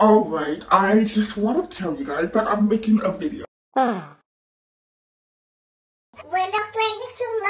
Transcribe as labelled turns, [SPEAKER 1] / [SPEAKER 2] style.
[SPEAKER 1] Alright, I just want to tell you guys that I'm making a video.
[SPEAKER 2] We're not playing too much.